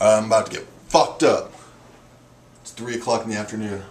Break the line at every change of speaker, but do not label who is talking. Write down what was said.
I'm about to get fucked up. It's 3 o'clock in the afternoon.